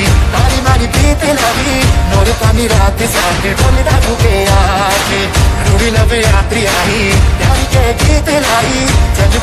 यात्री आई मारी मारी बीत लगी नोर पानी रात साथ ढोलदा बुके आके रूड़ी लब यात्री आई प्यारी के गीत लाई चल